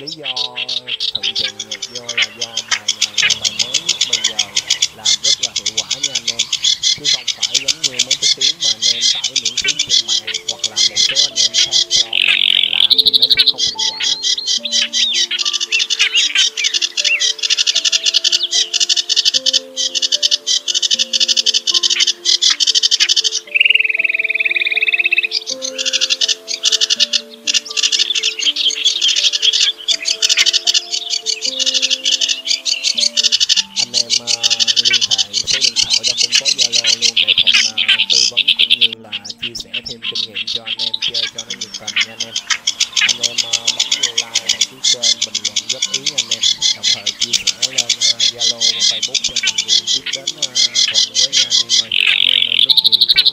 lý do thượng trừ ngược vô là do bài này bài mới nhất bây giờ làm rất là hiệu quả nha anh em. Chứ không phải giống như mấy cái tiếng mà anh em tải miễn phí góp ý anh em đồng thời chia sẻ lên ờ, Zalo và Facebook cho mọi người biết đến ờ, uh, thuận với nha anh em ơi cảm ơn anh em rất nhiều.